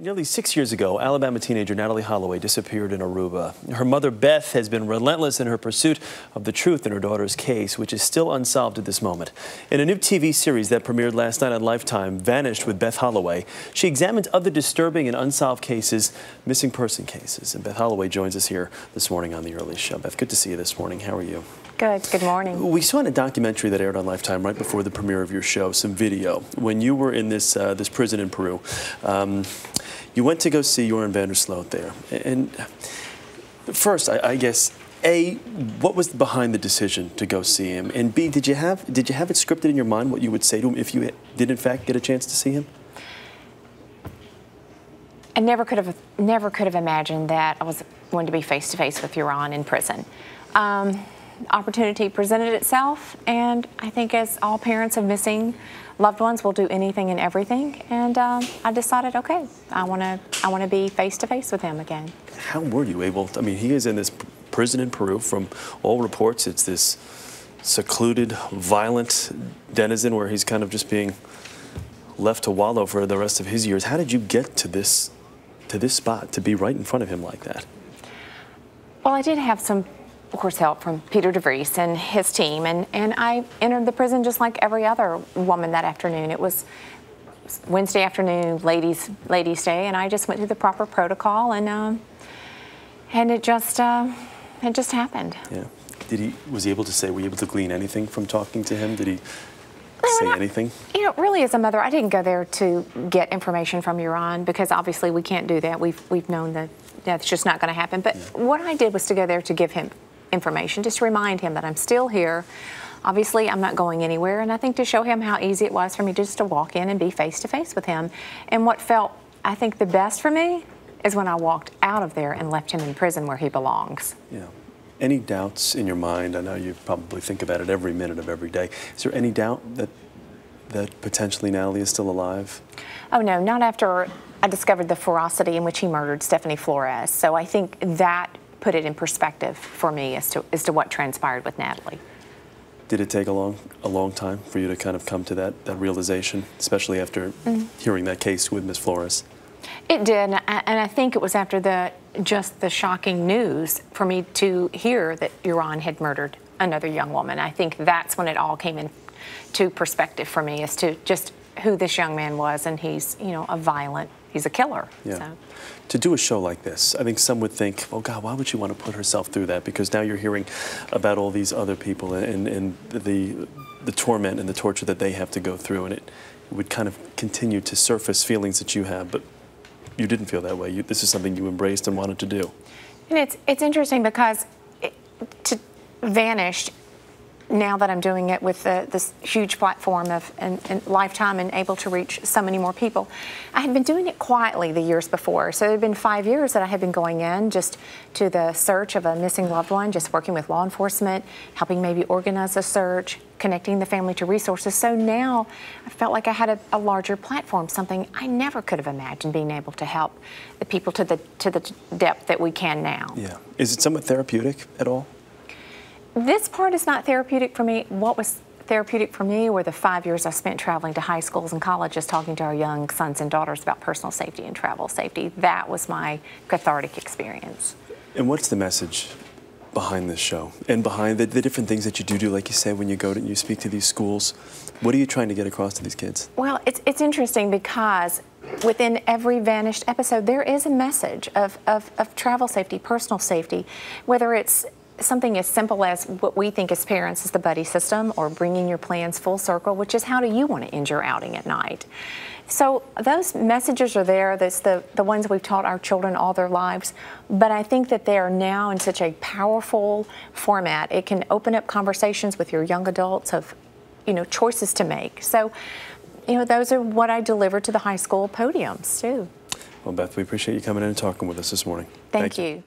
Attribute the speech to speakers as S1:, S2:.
S1: Nearly six years ago, Alabama teenager Natalee Holloway disappeared in Aruba. Her mother, Beth, has been relentless in her pursuit of the truth in her daughter's case, which is still unsolved at this moment. In a new TV series that premiered last night on Lifetime, Vanished with Beth Holloway, she examines other disturbing and unsolved cases, missing person cases. And Beth Holloway joins us here this morning on The Early Show. Beth, good to see you this morning. How are you?
S2: Good. Good morning.
S1: We saw in a documentary that aired on Lifetime right before the premiere of your show some video when you were in this uh, this prison in Peru. Um, you went to go see Joran van der Sloot there. And first, I, I, guess, A, what was behind the decision to go see him? And B, did you have did you have it scripted in your mind what you would say to him if you did in fact get a chance to see him?
S2: I never could have never could have imagined that I was going to be face to face with Joran in prison. Um, opportunity presented itself, and I think as all parents of missing loved ones will do anything and everything, and um, I decided, okay, I want to I want to be face to face with him again.
S1: How were you able? To, I mean, he is in this prison in Peru. From all reports, it's this secluded, violent denizen where he's kind of just being left to wallow for the rest of his years. How did you get to this to this spot to be right in front of him like that?
S2: Well, I did have some of course, help from Peter DeVries and his team. And, and I entered the prison just like every other woman that afternoon. It was Wednesday afternoon, ladies ladies' day, and I just went through the proper protocol, and um, and it just uh, it just happened.
S1: Yeah. Did he was he able to say? Were you able to glean anything from talking to him? Did he? say anything?
S2: You know, really, as a mother, I didn't go there to get information from Joran because obviously we can't do that. We've we've known that that's just not going to happen. But yeah. what I did was to go there to give him information, just to remind him that I'm still here. Obviously, I'm not going anywhere, and I think to show him how easy it was for me just to walk in and be face to face with him. And what felt, I think, the best for me is when I walked out of there and left him in prison where he belongs.
S1: Yeah. Any doubts in your mind? I know you probably think about it every minute of every day. Is there any doubt that that potentially Natalee is still alive?
S2: Oh no, not after I discovered the ferocity in which he murdered Stephanie Flores. So I think that put it in perspective for me as to as to what transpired with Natalee.
S1: Did it take a long a long time for you to kind of come to that that realization, especially after mm. hearing that case with Miss Flores?
S2: It did, and I think it was after the just the shocking news for me to hear that Joran had murdered another young woman. I think that's when it all came into perspective for me as to just who this young man was, and he's you know a violent he's a killer.
S1: Yeah. So. To do a show like this, I think some would think, oh God, why would she want to put herself through that? Because now you're hearing about all these other people and, and the, the torment and the torture that they have to go through, and it would kind of continue to surface feelings that you have, but you didn't feel that way. You, this is something you embraced and wanted to do.
S2: And it's, it's interesting because it, to Vanished now that I'm doing it with the, this huge platform of and, and, Lifetime and able to reach so many more people, I had been doing it quietly the years before. So it had been five years that I had been going in just to the search of a missing loved one, just working with law enforcement, helping maybe organize a search, connecting the family to resources. So now I felt like I had a, a larger platform, something I never could have imagined being able to help the people to the to the depth that we can now.
S1: Yeah. Is it somewhat therapeutic at all?
S2: This part is not therapeutic for me. What was therapeutic for me were the five years I spent traveling to high schools and colleges talking to our young sons and daughters about personal safety and travel safety. That was my cathartic experience.
S1: And what's the message behind this show and behind the, the different things that you do do, like you say, when you go to you speak to these schools? What are you trying to get across to these kids?
S2: Well, it's, it's interesting because within every vanished episode, there is a message of, of, of travel safety, personal safety, whether it's something as simple as what we think as parents is the buddy system or bringing your plans full circle, which is how do you want to end your outing at night. So those messages are there. That's the, the ones we've taught our children all their lives. But I think that they are now in such a powerful format. It can open up conversations with your young adults of, you know, choices to make. So, you know, those are what I deliver to the high school podiums too.
S1: Well, Beth, we appreciate you coming in and talking with us this morning.
S2: Thank, Thank you. you.